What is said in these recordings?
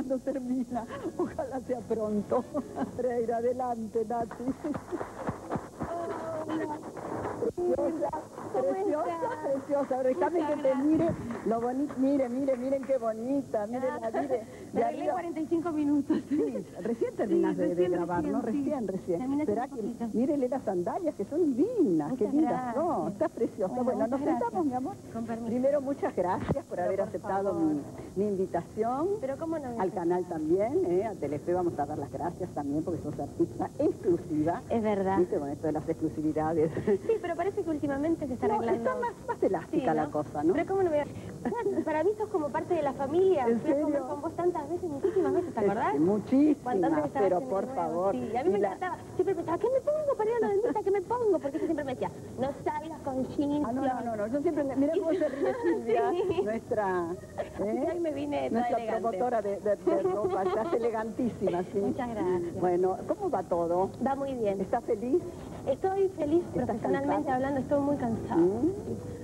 cuando termina. Ojalá sea pronto. Freire, adelante, Nati. Preciosa, preciosa. Déjame que te mire lo bonito. Mire, mire, miren qué bonita. Miren, la mire. Me arreglé 45 minutos. Sí, recién terminas Sí, de, de recién, grabar, ¿no? recién, sí. Recién, recién. Un que, mírele las sandalias que son divinas, qué lindas son. Está preciosa. Bueno, Bueno, nos sentamos, mi amor. Con permiso. Primero, muchas gracias por Pero haber por aceptado mi, mi invitación. Pero cómo no Al canal también, ¿eh? a Telefe vamos a dar las gracias también porque sos artista exclusiva. Es verdad. ¿Viste? Con esto de las exclusividades. Sí, pero parece que últimamente se está No, arreglando. está más, más elástica Sí, la cosa, ¿no? Pero cómo no voy a... Para mí sos como parte de la familia. ¿En Fui a comer serio? con vos tantas veces, muchísimas veces, ¿te acordás? Muchísimas, pero por nuevo, favor. Sí, a mí me la- encantaba. Siempre pensaba, ¿qué me pongo para ir a la dentista? ¿Qué me pongo? Porque ella siempre me decía, no salgas con jeans. Ah, no, no, no, no, yo siempre, mira cómo se ríe Silvia, Sí. nuestra, ¿eh? Ahí me vine nuestra elegante. promotora de, de, de ropa, estás elegantísima, sí. Muchas gracias. Bueno, ¿cómo va todo? Va muy bien. ¿Estás feliz? Estoy feliz ¿Estás profesionalmente cansada? hablando, estoy muy cansada. ¿Mm?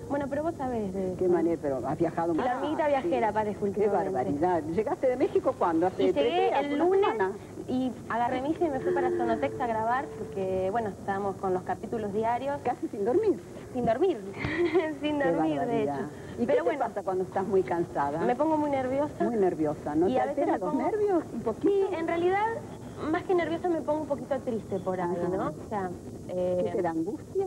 Bueno, pero vos sabés de Qué manera, pero has viajado Y la mucho. amiguita viajera parezco Qué barbaridad. ¿Llegaste de México cuándo? Hace Y tres llegué días, el lunes semana? y agarré misa y me fui para Sonotex a grabar porque, bueno, estábamos con los capítulos diarios Casi sin dormir. sin dormir, sin dormir de hecho. ¿Y Pero qué bueno, pasa cuando estás muy cansada? me pongo muy nerviosa. Muy nerviosa, ¿no? Y ¿Te a veces altera me los pongo- nervios un poquito? Sí, en realidad, más que nerviosa me pongo un poquito triste por algo. ¿no? O sea, ¿Qué eh, te da angustia?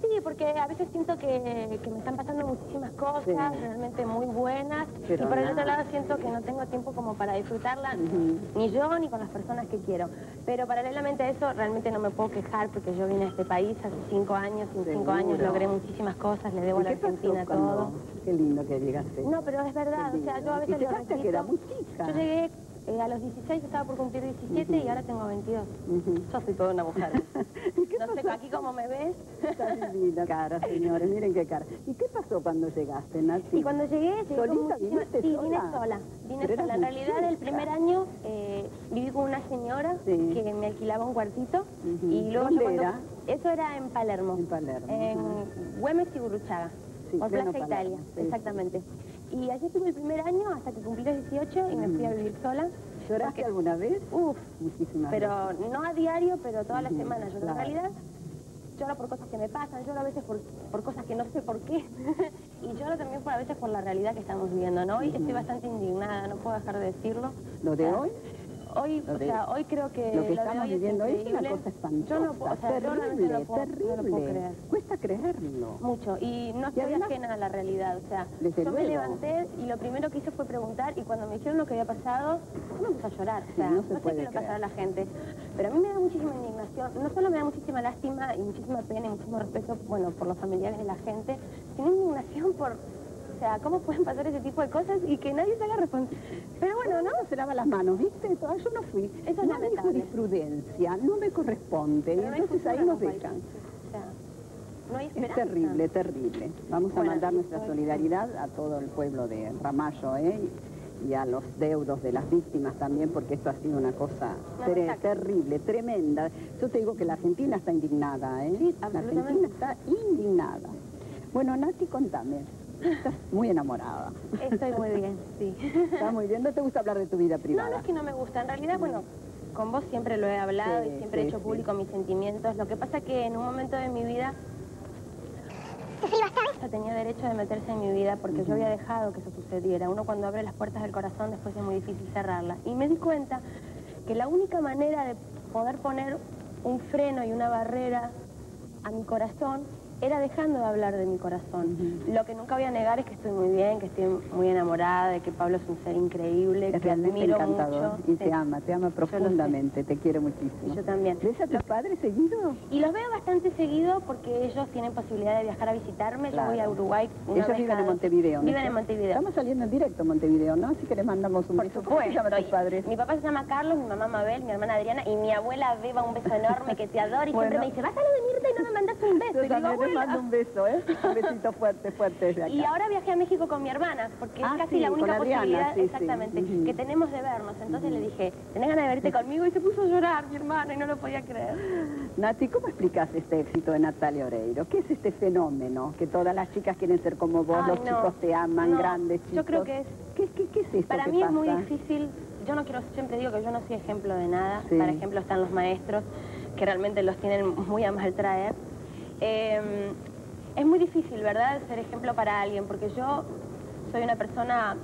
Sí, porque a veces siento que, que me están pasando muchísimas cosas Sí. realmente muy buenas Pero y por el otro lado siento que no tengo tiempo como para disfrutarla, ni yo ni con las personas que quiero. Pero paralelamente a eso realmente no me puedo quejar porque yo vine a este país hace cinco años en cinco Seguro. años logré muchísimas cosas, le debo a ¿Y la Argentina todo. Qué lindo que llegaste. No, pero es verdad, o sea, yo a veces lo que era muy chica. Yo llegué eh, a los 16, estaba por cumplir 17 y ahora tengo 22. Ujú. Yo soy toda una mujer. ¿Y qué No sé, pasó? aquí como me ves. Está divina cara, señores, miren qué cara. ¿Y qué pasó cuando llegaste, Nancy? Y cuando llegué, llegué con ¿Solita muchísima... viniste Sí, vine sola? Vine Pero sola. En realidad, el chica. primer año eh, viví con una señora Sí. que me alquilaba un cuartito. Y luego ¿Dónde yo cuando- era? Eso era en Palermo. En Palermo, En Güemes y Burruchaga. Sí, por Plaza Palermo, Italia, sí. exactamente. Y allí estuve el primer año hasta que cumplí los 18 y me fui a vivir sola. ¿Lloraste alguna vez? Uf, Muchísimas pero veces. no a diario, pero todas las semanas. Yo claro. en realidad lloro por cosas que me pasan, lloro a veces por, por cosas que no sé por qué. y lloro también por a veces por la realidad que estamos viviendo, ¿no? Hoy estoy bastante indignada, no puedo dejar de decirlo. ¿Lo de sea, hoy? Hoy, Lo o sea, hoy creo que Lo que de estamos hoy viviendo hoy es increíble. una cosa espantosa. Yo no puedo, o sea, yo realmente terrible, no puedo, terrible. no lo puedo creer. Cuesta creerlo. Mucho, y no estoy además- ajena a la realidad, o sea, Desde yo me levanté y lo primero que hice fue preguntar y cuando me dijeron lo que había pasado, yo me puse a llorar, o sea, no no, se sé puede qué le pasará a la gente, pero a mí me da muchísima indignación, no solo me da muchísima lástima y muchísima pena y muchísimo respeto, bueno, por los familiares de la gente, sino indignación por, sea, cómo pueden pasar ese tipo de cosas y que nadie se haga responsable. Pero bueno, ¿no? Se lava las manos, ¿viste? Todo- Yo no fui. Eso es no lamentable. jurisprudencia, no me corresponde. Pero no entonces ahí nos dejan. O sea, no hay Es terrible, terrible. Vamos a Bueno, mandar sí, nuestra solidaridad a todo el pueblo de Ramallo, ¿eh? Y a los deudos de las víctimas también, porque esto ha sido una cosa ter- terrible, tremenda. Yo te digo que la Argentina está indignada, ¿eh? Sí, la. Argentina está indignada. Bueno, Nati, contame. Estás muy enamorada. Estoy muy bien, sí. Está muy bien. ¿No te gusta hablar de tu vida No, privada? no es que no me gusta. En realidad, bueno, con vos siempre lo he hablado Sí, y siempre he hecho sí. público mis sentimientos. Lo que pasa es que en un momento de mi vida... Ella tenía derecho de meterse en mi vida porque yo había dejado que eso sucediera. Uno cuando abre las puertas del corazón después es muy difícil cerrarlas. Y me di cuenta que la única manera de poder poner un freno y una barrera a mi corazón era dejando de hablar de mi corazón. Lo que nunca voy a negar es que estoy muy bien, que estoy muy enamorada, de que Pablo es un ser increíble, Es que realmente admiro encantador mucho. y Sí. te ama, te ama profundamente, te quiere muchísimo. Y yo también. ¿Ves a tus padres seguido? Y los veo bastante seguido porque ellos tienen posibilidad de viajar a visitarme. Claro. Yo voy a Uruguay una Ellos viven en Montevideo, ¿no? Viven en Montevideo. Estamos saliendo en directo a Montevideo, ¿no? Así que les mandamos un Por beso. ¿Cómo se supuesto. llaman tus Y padres? Mi papá se llama Carlos, mi mamá Mabel, mi hermana Adriana y mi abuela Beba, un beso enorme que te adora y Bueno. siempre me dice, vas a lo de Mirta y no me mandas un beso. Yo y digo, mando un beso, ¿eh? Un besito fuerte, fuerte desde acá. Y ahora viajé a México con mi hermana, porque Ah, es casi sí, la única Adriana, posibilidad, sí, exactamente, que tenemos de vernos. Entonces le dije, ¿tenés ganas de verte conmigo? Y se puso a llorar mi hermana y no lo podía creer. Nati, ¿cómo explicas este éxito de Natalia Oreiro? ¿Qué es este fenómeno? Que todas las chicas quieren ser como vos, Ay, los no. chicos te aman, No, grandes chicos. yo creo que es- ¿Qué, qué, qué es esto Para que mí es muy difícil yo no quiero, siempre digo que yo no soy ejemplo de nada. Sí. Para ejemplo están los maestros, que realmente los tienen muy a mal traer. Eh, es muy difícil, ¿verdad?, ser ejemplo para alguien, porque yo soy una persona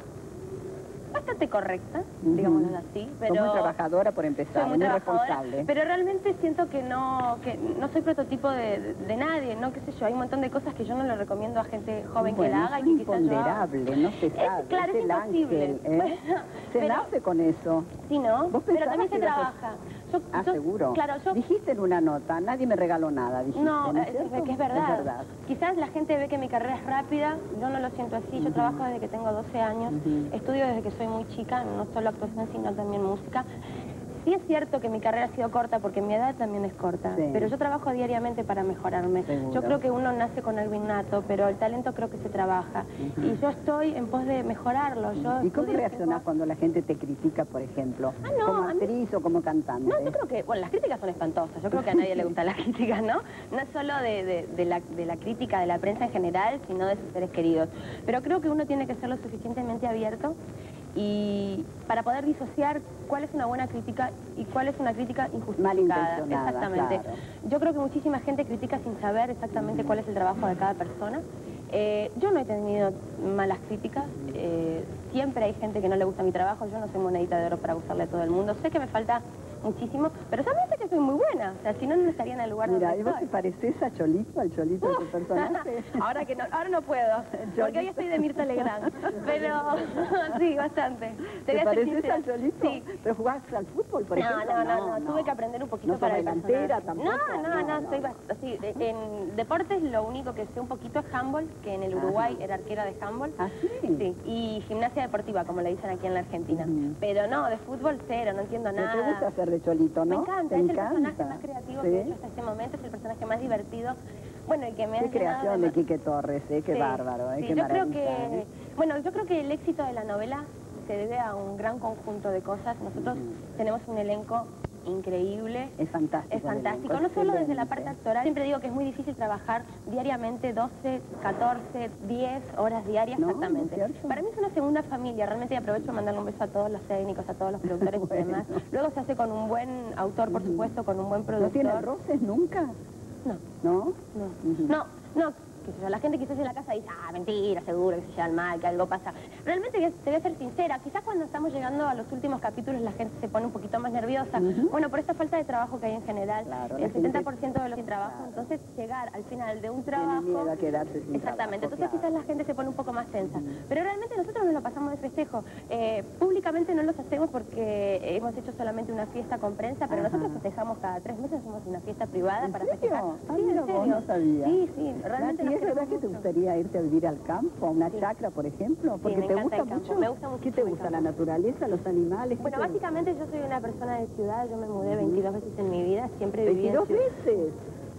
bastante correcta, Ujú. digámoslo así, pero... Muy trabajadora por empezar, muy muy responsable. pero realmente siento que no, que no soy prototipo de, de- nadie, ¿no? Qué sé yo, hay un montón de cosas que yo no le recomiendo a gente joven bueno, que la haga es y que quizás yo imponderable, no se Es- sabe. claro, es el imposible. ángel, ¿eh? Se pero- nace con eso. Sí, ¿no? ¿Vos Pero también se trabaja. Yo- Ah, yo- seguro. Claro, yo... Dijiste en una nota, nadie me regaló nada, dijiste, No, ¿no es que es verdad. Es verdad. Quizás la gente ve que mi carrera es rápida, yo no lo siento así, yo trabajo desde que tengo 12 años, estudio desde que soy muy chica, no solo actuación, sino también música. Sí es cierto que mi carrera ha sido corta porque mi edad también es corta, Sí. pero yo trabajo diariamente para mejorarme. Seguro. Yo creo que uno nace con algo innato, pero el talento creo que se trabaja. Y yo estoy en pos de mejorarlo. Yo ¿Y cómo reaccionás cuando la gente te critica, por ejemplo? Ah, no, como mí- actriz o como cantante. No, yo creo que, bueno, las críticas son espantosas. Yo creo que a nadie le gustan las críticas, ¿no? No solo de, de- de la, de la crítica de la prensa en general, sino de sus seres queridos. Pero creo que uno tiene que ser lo suficientemente abierto y para poder disociar cuál es una buena crítica y cuál es una crítica injustificada. Exactamente. claro. Yo creo que muchísima gente critica sin saber exactamente cuál es el trabajo de cada persona. Eh, yo no he tenido malas críticas, eh, siempre hay gente que no le gusta mi trabajo, yo no soy monedita de oro para gustarle a todo el mundo, sé que me falta muchísimo, pero también sé que soy muy buena, o sea, si no, no estaría en el lugar Mira, donde ¿y vos te pareces a Cholito, al Cholito de tu personaje? ahora que no, ahora no puedo, porque hoy estoy de Mirta Legrand, pero sí, bastante. ¿Te pareces sincera. al Cholito? Sí. ¿Pero jugás al fútbol, por no, ejemplo? no, no, no, tuve que aprender un poquito ¿No para delantera tampoco? No, no, no, soy bast- así, en deportes lo único que sé un poquito es handball, que en el Uruguay Ajá. era arquera de handball. ¿Ah, sí? Sí, y gimnasia deportiva, como le dicen aquí en la Argentina. Ujú. Pero no, de fútbol cero, no entiendo ¿No nada. te gusta hacer de Cholito, no? Me encanta, ¿Te es el encanta? personaje más creativo ¿Sí? que he hecho hasta este momento, es el personaje más divertido. Bueno, y que me ha Qué creación de Quique Torres, ¿eh? Qué Sí, bárbaro, ¿eh? sí, Qué yo creo que, ¿eh? bueno, yo creo que el éxito de la novela se debe a un gran conjunto de cosas. Nosotros tenemos un elenco increíble. Es fantástico. Es fantástico, no solo desde la parte actoral, siempre digo que es muy difícil trabajar diariamente 12, 14, 10 horas diarias No, exactamente. ¿no? Para mí es una segunda familia, realmente aprovecho mandarle un beso a todos los técnicos, a todos los productores y demás. Luego se hace con un buen autor, por supuesto, con un buen ¿No productor. tiene roces nunca? No. ¿No? No, no, no, qué sé yo, la gente quizás en la casa dice, ah, mentira, seguro que se llevan mal, que algo pasa. Realmente te voy a ser sincera, quizás cuando estamos llegando a los últimos capítulos la gente se pone un poquito más nerviosa. Bueno, por esta falta de trabajo que hay en general, Claro, la el gente- 70% de los sin trabajo, Claro. entonces llegar al final de un trabajo... miedo a quedarse sin Exactamente, trabajo, entonces claro. quizás la gente se pone un poco más tensa. Pero realmente nosotros nos lo pasamos de festejo. Eh, públicamente no los hacemos porque hemos hecho solamente una fiesta con prensa, pero Ajá. nosotros festejamos cada tres meses, hacemos una fiesta privada ¿En para serio? festejar. Ah, Sí, en serio. no sabía. Sí, sí, realmente ¿es verdad que te mucho. gustaría irte a vivir al campo, a una Sí. chacra, por ejemplo? Porque me te gusta el campo, mucho. me gusta ¿Qué muchísimo te gusta? ¿La naturaleza, los animales? ¿Qué Bueno, gusta? básicamente yo soy una persona de ciudad, yo me mudé 22 veces en mi vida, siempre viví en 22 ciudad. veces.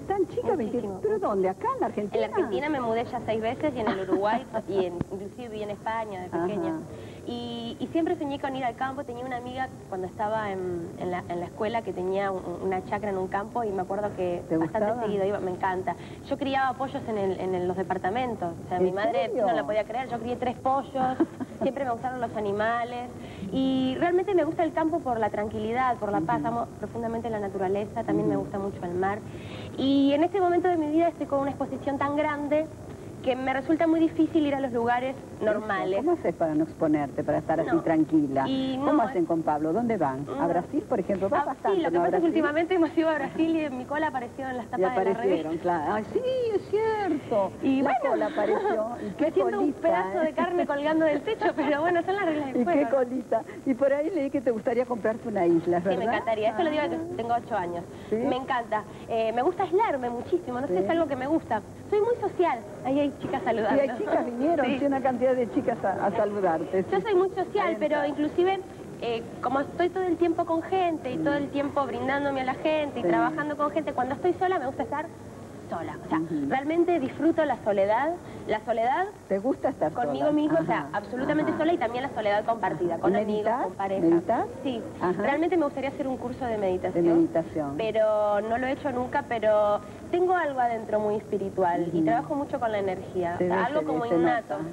Tan chica, 22. Muchísimo. ¿Pero dónde? ¿Acá en la Argentina? En la Argentina me mudé ya seis veces y en el Uruguay, y en- inclusive viví en España de pequeña. Ajá. Y, y siempre soñé con ir al campo. Tenía una amiga cuando estaba en, en la, en la escuela que tenía un- una chacra en un campo y me acuerdo que ¿Te bastante gustaba? seguido iba, me encanta. Yo criaba pollos en, el- en el- los departamentos. O sea, ¿En mi madre serio? no la podía creer. Yo crié tres pollos, siempre me gustaron los animales. Y realmente me gusta el campo por la tranquilidad, por la paz. Amo profundamente la naturaleza, también me gusta mucho el mar. Y en este momento de mi vida estoy con una exposición tan grande que me resulta muy difícil ir a los lugares normales. ¿Cómo haces para no exponerte, para estar así tranquila? Y ¿Cómo hacen con Pablo? ¿Dónde van? ¿A No. Brasil, por ejemplo? ¿Vas Ah, bastante, sí, lo que no, pasa es que últimamente hemos ido a Brasil y mi cola apareció en las Y tapas de la aparecieron, claro. Ay, sí, es cierto. Y la bueno, cola apareció. Y qué me siento un colita, pedazo ¿eh? de carne colgando del techo, pero bueno, son las reglas del Y qué colita. Y por ahí leí que te gustaría comprarte una isla, ¿verdad? Sí, me encantaría. Esto lo digo que tengo ocho años. ¿Sí? Me encanta. Eh, me gusta aislarme muchísimo. No sé, Sí. es algo que me gusta. Soy muy social. Ahí hay chicas saludando. Y hay chicas vinieron, Sí. una cantidad de chicas a, a saludarte. Yo sí. soy muy social, pero inclusive eh, como estoy todo el tiempo con gente y todo el tiempo brindándome a la gente y Sí. trabajando con gente, cuando estoy sola me gusta estar sola. O sea, realmente disfruto la soledad, la soledad ¿Te gusta estar conmigo sola? mismo, o sea, absolutamente ajá. sola y también la soledad compartida, con ¿Y amigos, con pareja. ¿Meditas? Sí, Ajá. realmente me gustaría hacer un curso de De meditación. meditación. Pero no lo he hecho nunca, pero tengo algo adentro muy espiritual y trabajo mucho con la energía, o sea, algo como innato. nota.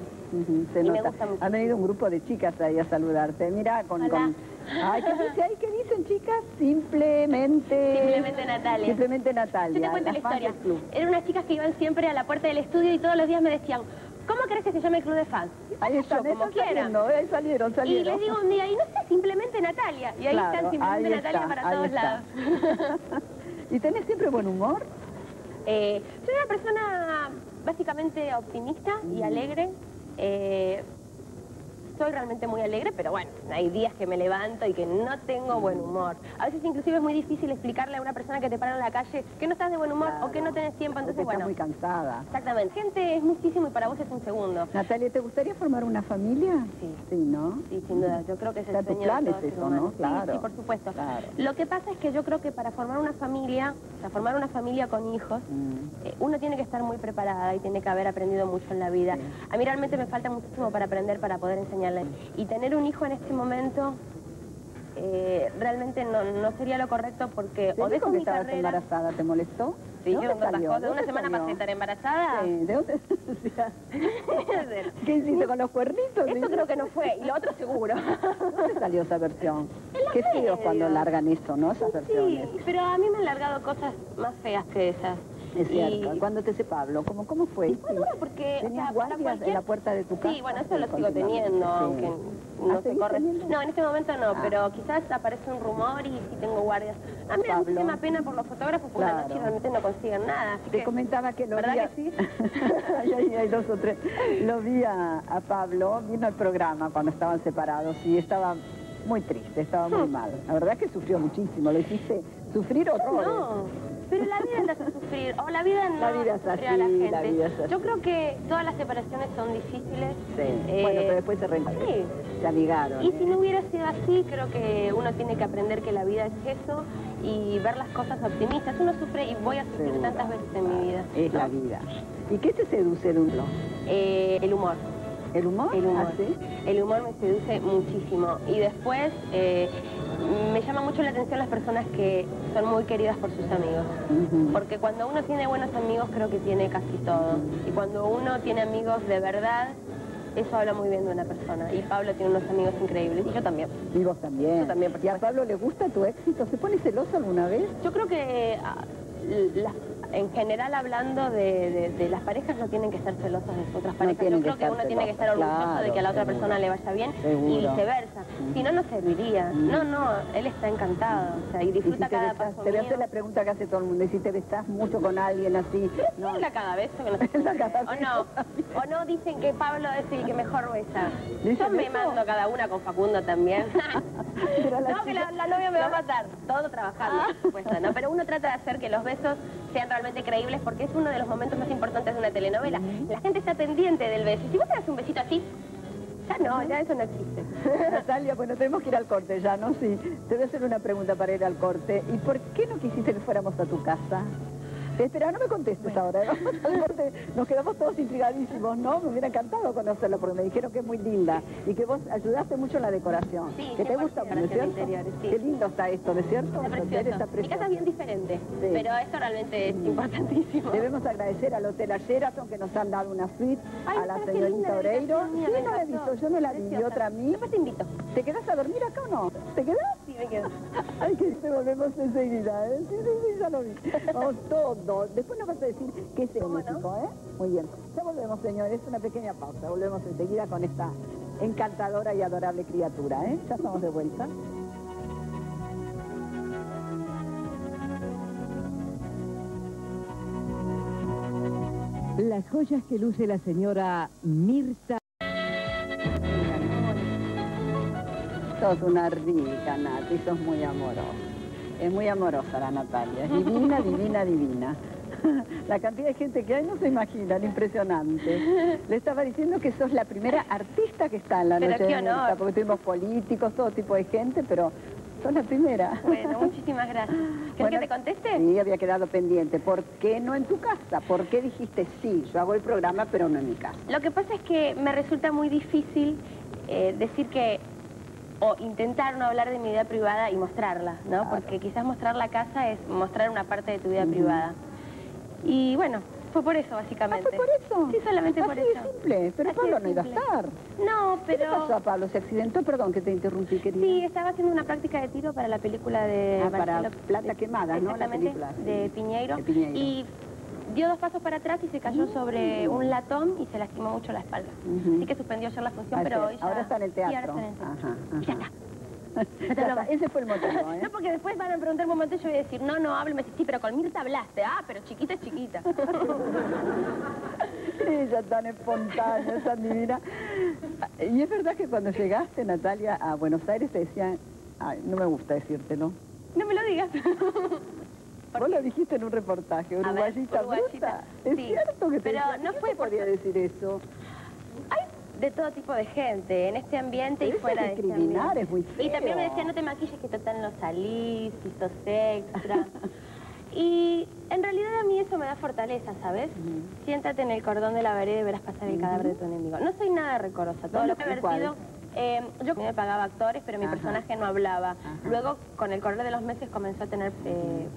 Se y me nota. gusta mucho. Han venido un grupo de chicas ahí a saludarte. Mira, con... Hola. con... Ay, ¿qué dice ahí? ¿Qué dicen, chicas? Simplemente... Simplemente Natalia. Simplemente Natalia. Yo te cuento la historia. Eran unas chicas que iban siempre a la puerta del estudio y todos los días me decían, ¿cómo querés que se llame el club de fans? Ahí están, Yo, como están quiera. saliendo, ahí salieron, Y salieron. les digo un día, y no sé, simplemente Natalia. Y ahí Claro, están simplemente ahí Natalia está, para todos está. lados. ¿Y tenés siempre buen humor? Eh, soy una persona básicamente optimista y alegre. Eh, soy realmente muy alegre, pero bueno, hay días que me levanto y que no tengo buen humor. A veces inclusive es muy difícil explicarle a una persona que te para en la calle que no estás de buen humor o que no tenés tiempo, entonces estás bueno. muy cansada. Exactamente. Gente es muchísimo y para vos es un segundo. Natalia, ¿te gustaría formar una familia? Sí. Sí, ¿no? Sí, sin duda. Yo creo que es el sueño de planes todo ser eso, humano. ¿no? Claro. Sí, por supuesto. Claro. Lo que pasa es que yo creo que para formar una familia, o sea, formar una familia con hijos, Mm. eh, uno tiene que estar muy preparada y tiene que haber aprendido mucho en la vida. Sí. A mí realmente me falta muchísimo para aprender, para poder Y tener un hijo en este momento eh, realmente no, no sería lo correcto porque ¿Te o dejo que estabas carrera... embarazada? ¿Te molestó? Sí, ¿De yo dónde salió? cosas. ¿De Una semana salió? pasé estar embarazada. Sí, ¿de dónde? ¿Qué hiciste con los cuernitos? Esto creo que no fue, y lo otro seguro. ¿Dónde salió esa versión? Qué feo cuando largan eso, ¿no? Esas versiones. Sí, pero a mí me han largado cosas más feas que esas. Es cierto. Y- ¿Cuándo te sé Pablo? ¿Cómo, cómo fue? Y duro porque... o ¿Tenías sea, guardias cualquier- en la puerta de tu casa? Sí, bueno, eso lo sigo teniendo, aunque ¿Ah, no se seguís corre. teniendo? No, en este momento no, Ah. pero quizás aparece un rumor y sí tengo guardias. A mí me da muchísima pena por los fotógrafos porque Claro. una noche realmente no consiguen nada. Así Te que... comentaba que lo ¿Verdad vi a... que sí? Ahí hay, hay dos o tres. Lo vi a, a Pablo, vino al programa cuando estaban separados y estaba muy triste, estaba muy Hmm. mal. La verdad que sufrió muchísimo, lo hiciste sufrir horrores. No, pero la vida te hace sufrir, o la vida no La vida es así, a la gente. la vida es así. Yo creo que todas las separaciones son difíciles. Sí. Eh, bueno, pero después se reencontraron. sí. Se amigaron. Y ¿eh? si no hubiera sido así, creo que uno tiene que aprender que la vida es eso y ver las cosas optimistas. Uno sufre y voy a sufrir Seguro. tantas veces en mi vida. Es ¿no? la vida. ¿Y qué te seduce de uno? Eh, el humor. ¿El humor? El humor. ¿Ah, sí? El humor me seduce muchísimo. Y después eh, me llama mucho la atención las personas que son muy queridas por sus amigos. Porque cuando uno tiene buenos amigos creo que tiene casi todo. Y cuando uno tiene amigos de verdad, eso habla muy bien de una persona. Y Pablo tiene unos amigos increíbles. Y yo también. Y vos también. Yo también, ¿Y a. Pablo le gusta tu éxito? ¿Se pone celoso alguna vez? Yo creo que las- en general hablando de, de- de las parejas no tienen que ser celosas de sus otras parejas. Yo creo que uno tiene que estar orgulloso de que a la otra persona le vaya bien Seguro. y viceversa. Si no, no serviría. Mm. No, no, él está encantado. O sea, y Y si disfruta cada besás- paso te voy a hacer la pregunta que hace todo el mundo. Y si te besás mucho con alguien así... No. la cada beso que la cada. O no, o no dicen que Pablo es el que mejor besa. ¿Dicen Yo me eso? mando cada una con Facundo también. Pero no, que la novia me va a matar. Todo trabajando, por supuesto, ¿no? Pero uno trata de hacer que los besos sean realmente creíbles porque es uno de los momentos más importantes de una telenovela. La gente está pendiente del beso. Si vos te das un besito así, ya no, ya eso no existe. Natalia, bueno, tenemos que ir al corte ya, ¿no? Sí. Te voy a hacer una pregunta para ir al corte. ¿Y por qué no quisiste que fuéramos a tu casa? Espera, no me contestes ahora. al corte. Nos quedamos todos intrigadísimos, ¿no? Me hubiera encantado conocerla porque me dijeron que es muy linda y que vos ayudaste mucho en la decoración. Sí, que te 100% gusta, ¿no es cierto? sí. Qué lindo está esto, ¿no es cierto? Está precioso. está Mi precioso. casa es bien diferente, Sí. pero esto realmente es importantísimo. Debemos agradecer al Hotel Sheraton que nos han dado una suite Ay, a la ¿sabes qué señorita Oreiro. Sí, no la he visto, yo no la vi, otra a mí. Después te invito. ¿Te quedas a dormir acá o no? ¿Te quedas? Ay, que te volvemos enseguida, ¿eh? Sí, sí, sí, ya lo vi. Vamos todos. Después nos vas a decir qué es el. México, ¿eh? Muy bien. Ya volvemos, señores. Una pequeña pausa. Volvemos enseguida con esta encantadora y adorable criatura, ¿eh? Ya estamos de vuelta. Las joyas que luce la señora Mirta. Sos una rica, Nati, sos muy amorosa. Es muy amorosa la Natalia. Es divina, divina, divina. La cantidad de gente que hay no se imaginan, impresionante. Le estaba diciendo que sos la primera artista que está en la noche de. Mirta, porque tuvimos políticos, todo tipo de gente, pero sos la primera. Bueno, muchísimas gracias. ¿Quieres Bueno, que te conteste? Sí, había quedado pendiente. ¿Por qué no en tu casa? ¿Por qué dijiste sí? Yo hago el programa, pero no en mi casa. Lo que pasa es que me resulta muy difícil eh, decir que o intentar no hablar de mi vida privada y mostrarla, ¿no? Claro. Porque quizás mostrar la casa es mostrar una parte de tu vida privada. Y bueno, Fue por eso, Ah, básicamente. ¿fue por eso? Sí, solamente por Así eso. de simple. Pero Así Pablo no iba a estar. No, ¿Qué le pero... pasó a Pablo? ¿Se accidentó? Perdón que te interrumpí, querida. Sí, estaba haciendo una práctica de tiro para la película de... Ah, para Plata Quemada, ¿no? La Exactamente, película, sí. de Piñeiro. De Piñeiro. Y dio dos pasos para atrás y se cayó sobre un latón y se lastimó mucho la espalda. Así que suspendió ayer la función, pero hoy ya... Ahora está en el Sí, ahora teatro. está en el teatro. Ajá, Y ya ajá. está. Ya está, Ese fue el motivo, ¿eh? No, porque después van a preguntar un momento y yo voy a decir, no, no hablo, y me dice, sí, pero con Mirta hablaste. Ah, pero chiquita es chiquita. Ella tan espontánea, tan divina. Y es verdad que cuando llegaste, Natalia, a Buenos Aires te decían, ay, no me gusta decírtelo. No me lo digas. Vos lo dijiste en un reportaje, A ver, uruguayita, uruguayita. Es sí. cierto que te Pero no ¿qué fue te por- podía decir eso? Hay de todo tipo de gente, en este ambiente y Pero fuera de este ambiente. es muy Y también me decían, no te maquilles que total no salís, si sos extra. y en realidad a mí eso me da fortaleza, ¿sabes? Siéntate en el cordón de la vereda y verás pasar el cadáver de tu enemigo. No soy nada recorosa, todo lo que he vertido... eh, yo me pagaba actores, pero mi Ajá. personaje no hablaba. Ajá. Luego, con el correr de los meses, comenzó a tener eh,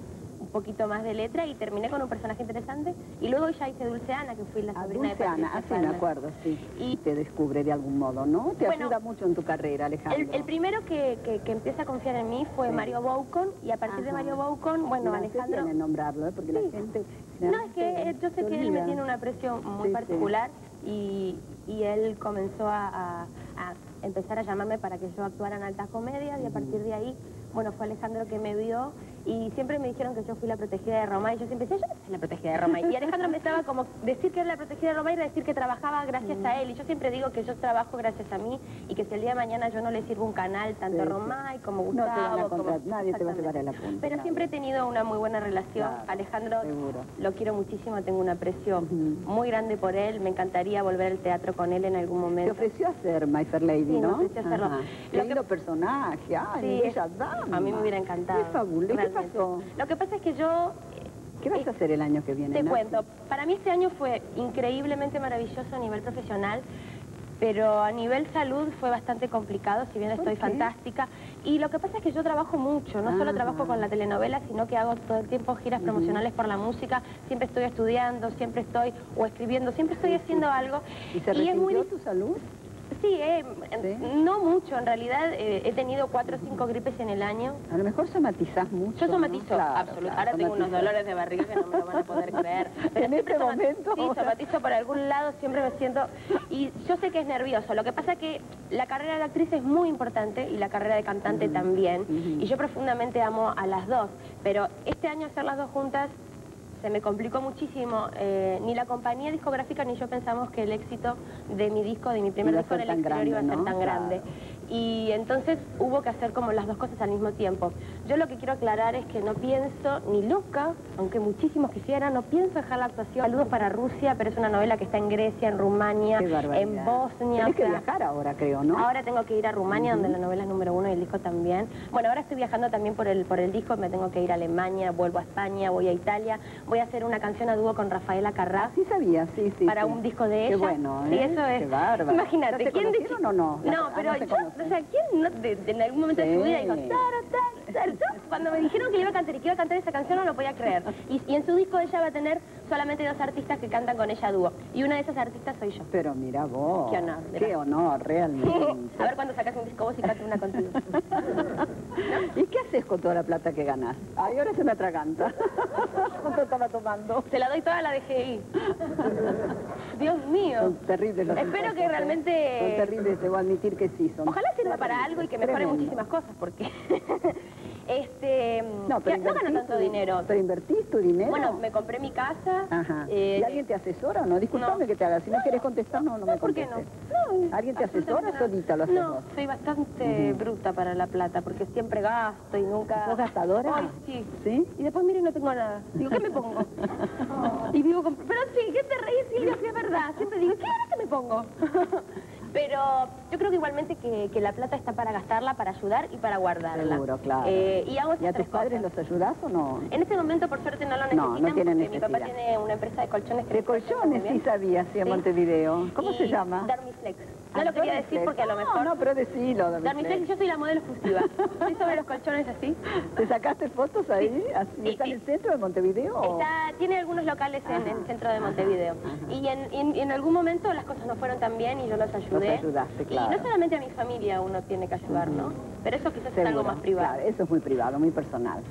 poquito más de letra y terminé con un personaje interesante. Y luego ya hice Dulce Ana, que fui la A sobrina Dulce de Ana, así me Palmer. acuerdo, sí. Y- te descubre de algún modo, ¿no? Te Bueno, ayuda mucho en tu carrera, Alejandro. El, el primero que, que- que empieza a confiar en mí fue Sí. Mario Boucon y a partir de. Mario Boucon, bueno, Alejandro... Nombrarlo, ¿eh? porque Sí. la gente... No, es que yo sé que él me tiene un aprecio muy sí. particular y, y él comenzó a, a- a empezar a llamarme para que yo actuara en altas comedias y a partir de ahí, bueno, fue Alejandro que me vio y siempre me dijeron que yo fui la protegida de Roma y yo siempre decía, yo no soy la protegida de Roma. Y Alejandro me estaba como decir que era la protegida de Roma y era decir que trabajaba gracias a él y yo siempre digo que yo trabajo gracias a mí y que si el día de mañana yo no le sirvo un canal, tanto Sí, sí. Romay como No te van a Gustavo, como... nadie te va a llevar a la punta, Pero siempre he tenido una muy buena relación. Claro, Alejandro seguro. lo quiero muchísimo, tengo un aprecio muy grande por él, me encantaría volver al teatro con él en algún Te momento. ofreció hacer My Fair Lady, Sí, me ¿no? ofreció hacerlo. Lo que- lindo personaje, ay, Sí, dama. a mí me hubiera encantado. Qué fabuloso. ¿Qué realmente. pasó? Lo que pasa es que yo, ¿Qué vas a hacer el año que viene? te Nati? cuento, para mí este año fue increíblemente maravilloso a nivel profesional, pero a nivel salud fue bastante complicado, si bien ¿Por estoy qué? fantástica. Y lo que pasa es que yo trabajo mucho, no solo Ah. trabajo con la telenovela, sino que hago todo el tiempo giras promocionales por la música, siempre estoy estudiando, siempre estoy o escribiendo, siempre estoy haciendo algo. ¿Y se es resintió muy tu salud? Sí, eh, ¿Sí? no mucho, en realidad eh, he tenido cuatro o cinco gripes en el año. A lo mejor somatizás mucho, Yo ¿no? somatizo, Claro, absolutamente. claro, Ahora tengo unos dolores de barriga que no me lo van a poder creer. En siempre este momento, Sí, somatizo por algún lado, siempre me siento... Y yo sé que es nervioso. Lo que pasa que la carrera de actriz es muy importante y la carrera de cantante también. Y yo profundamente amo a las dos. Pero este año hacer las dos juntas se me complicó muchísimo. Eh, ni la compañía discográfica ni yo pensamos que el éxito de mi disco, de mi primer Iba disco en el exterior iba a ser ¿no? tan grande. Y entonces hubo que hacer como las dos cosas al mismo tiempo. Yo lo que quiero aclarar es que no pienso, ni loca, aunque muchísimos quisieran, no pienso dejar la actuación. Saludos para Rusia, pero es una novela que está en Grecia, en Rumania, en Bosnia. Tenés o que viajar ahora, creo, ¿no? Ahora tengo que ir a Rumania, donde la novela es número uno y el disco también. Bueno, ahora estoy viajando también por el, por el disco, me tengo que ir a Alemania, vuelvo a España, voy a Italia. Voy a hacer una canción a dúo con Rafaela Carrá. Sí sabía, sí, sí. para sí. un disco de ella. Qué bueno, ¿eh? Sí, eso es. Qué bárbaro. Imagínate, ¿Ya se ¿quién conocieron o no? No, Ah, pero no yo. O sea, ¿quién no, de- de- en algún momento de su Sí. vida dijo, "Tara, tal, tal"? Yo, cuando me dijeron que iba a cantar y que iba a cantar esa canción no lo podía creer. Y, y en su disco ella va a tener solamente dos artistas que cantan con ella a dúo. Y una de esas artistas soy yo. Pero mira vos. Qué honor, Qué gracias. honor, realmente. A ver cuando sacas un disco vos y canto una contigo. ¿Y qué haces con toda la plata que ganás? Ay, ahora se me atraganta. ¿Cuánto estaba tomando? Se la doy toda a la DGI. Dios mío. Son terribles los Espero impuestos, que ¿eh? realmente- Son terribles, te voy a admitir que sí son. Ojalá sirva para algo y que mejore muchísimas cosas, porque este No, pero no tanto tu- dinero. Pero invertís tu dinero. Bueno, me compré mi casa. Ajá. eh, ¿Y alguien te asesora o no? Disculpame no. que te haga. Si no, quieres contestar, no, no, me ¿Por qué no? ¿Alguien te asesora solita lo haces No, vos? soy bastante bruta para la plata, porque siempre gasto y nunca... ¿Sos gastadora? Ay, sí. ¿Sí? Y después, mire, no tengo nada. Digo, ¿qué me pongo? y vivo con... Pero sí, ¿qué te reís, Silvia? Sí, es verdad. Siempre digo, ¿qué ahora que me pongo? Pero yo creo que igualmente que, que la plata está para gastarla, para ayudar y para guardarla. Seguro, claro. Eh, y hago ¿Y esas a tus padres cosas. los ayudás o no? En este momento, por suerte, no lo necesitan No, no tienen porque mi papá tiene una empresa de colchones que De colchones sí sabía, sí, en Sí. Montevideo. ¿Cómo Y se llama? Dermiflex. No lo quería decir porque a lo mejor... No, no, pero decilo, Dormiflex, yo soy la modelo exclusiva. Estoy sobre los colchones así. ¿Te sacaste fotos ahí? Sí, ¿Está en el centro de Montevideo? Está, tiene algunos locales en, en el centro de Montevideo. Y en, en- en algún momento las cosas no fueron tan bien y yo los ayudé. Los ayudaste, claro. Y no solamente a mi familia uno tiene que ayudar, ¿no? Pero eso quizás es algo más privado. claro, eso es muy privado, muy personal.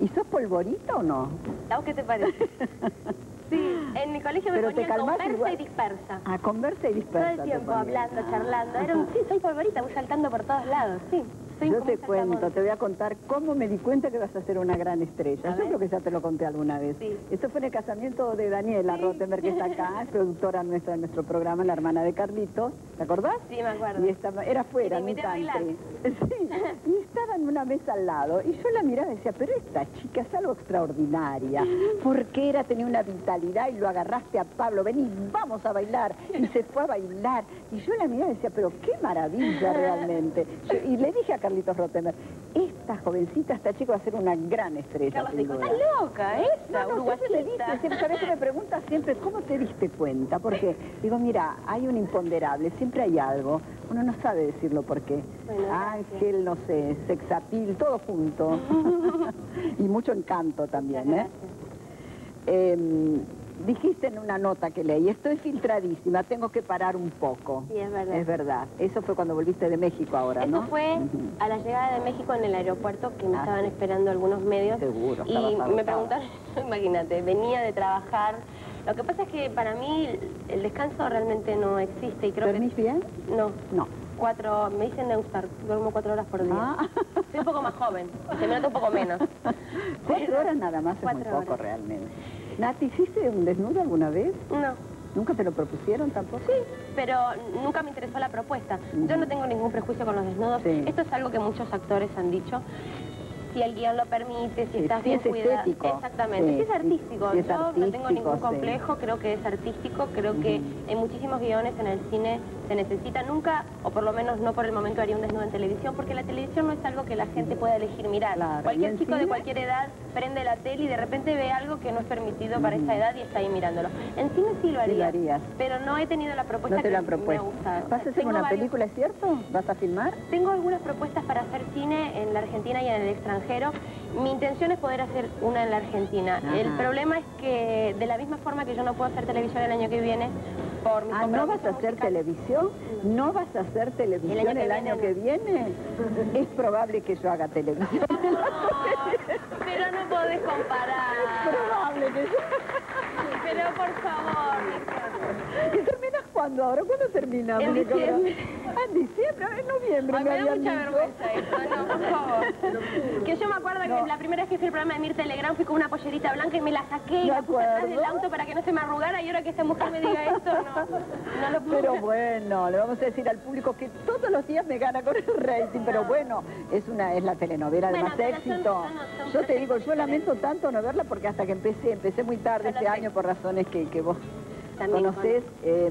¿Y sos polvorita o no? ¿Sabes qué te parece? Sí, en mi colegio me Pero te ponían conversa igual. y dispersa. A conversa y Todo dispersa. el te tiempo hablando, Ah. charlando. Era un, sí, soy polvorita, voy saltando por todos lados, sí. Yo te cuento, te voy a contar cómo me di cuenta que vas a ser una gran estrella. A Yo ver. creo que ya te lo conté alguna vez. Sí. Esto fue en el casamiento de Daniela Sí. Rottenberg, que está acá, es productora nuestra de nuestro programa, la hermana de Carlitos. ¿Te acordás? Sí, me acuerdo. Y estaba, era afuera, Y en te un invité a bailar. country. Sí, y estaba en una mesa al lado. Y yo la miraba y decía, pero esta chica es algo extraordinaria. Porque era, tenía una vitalidad y lo agarraste a Pablo, vení, vamos a bailar. Y se fue a bailar. Y yo la miraba y decía, pero qué maravilla realmente. Yo- y le dije a Carlitos Rottenberg, esta jovencita, esta chica va a ser una gran estrella. Carlos sin dijo, duda". estás loca, esa, No, no, siempre dice, siempre, ¿sabés que me pregunta siempre, ¿cómo te diste cuenta? Porque digo, mira, hay un imponderable, siempre hay algo. Uno no sabe decirlo por qué. Bueno, Ángel, no sé, sexapil, todo junto. y mucho encanto también, ¿eh? Em, dijiste en una nota que leí, estoy filtradísima, tengo que parar un poco. Sí, es verdad. Es verdad. Eso fue cuando volviste de México ahora, Eso ¿no? fue Ujú. a la llegada de México en el aeropuerto que me Ah, estaban sí. esperando algunos medios. Seguro, Y me preguntaron, imagínate, venía de trabajar. Lo que pasa es que para mí el descanso realmente no existe y creo ¿Dormís bien? que... No, No. cuatro, me dicen Neustar, duermo cuatro horas por día. Ah. Soy un poco más joven, se me nota un poco menos. Cuatro horas nada más es muy Cuatro poco horas. realmente. Nati, ¿hiciste un desnudo alguna vez? No, ¿Nunca te lo propusieron tampoco? Sí, pero nunca me interesó la propuesta. Yo no tengo ningún prejuicio con los desnudos. Sí. Esto es algo que muchos actores han dicho. Si el guion lo permite, si estás sí bien es estético. Exactamente, Sí, sí, es artístico. es Yo no tengo ningún sí. complejo, creo que es artístico, creo que en muchísimos guiones en el cine se necesita nunca, o por lo menos no por el momento haría un desnudo en televisión, porque la televisión no es algo que la gente pueda elegir mirar. Claro, ¿y Cualquier chico de cualquier edad prende la tele y de repente ve algo que no es permitido para esa edad y está ahí mirándolo. En cine sí lo Sí haría. lo. Pero no he tenido la propuesta No te lo han que me gusta. ¿Vas a hacer una varios- película, es cierto? ¿Vas a filmar? Tengo algunas propuestas para hacer cine en la Argentina y en el extranjero. Mi intención es poder hacer una en la Argentina. Ajá. El problema es que de la misma forma que yo no puedo hacer televisión el año que viene por mi Ah, ¿no vas a hacer musical, televisión? ¿No vas a hacer televisión El el año que viene? Es probable que yo haga televisión. Pero no podés comparar. Es probable que yo... Pero por favor. ¿Y terminas cuándo ahora? ¿Cuándo terminamos? En diciembre. Ah, en diciembre, en noviembre Ay, me me da mucha vergüenza eso, no, por favor. Que yo me acuerdo No. que la primera vez que fui al programa de Mir Telegram fui con una pollerita blanca y me la saqué y la puse atrás del auto para que no se me arrugara y ahora que esta mujer me diga esto, no, no lo puedo. Pero bueno, le vamos a decir al público que todos los días me gana con el rating, pero bueno, es una es la telenovela de más son- éxito. son- son yo te digo, yo lamento tanto no verla porque hasta que empecé, empecé muy tarde este año por razones que, que vos También conocés. eh,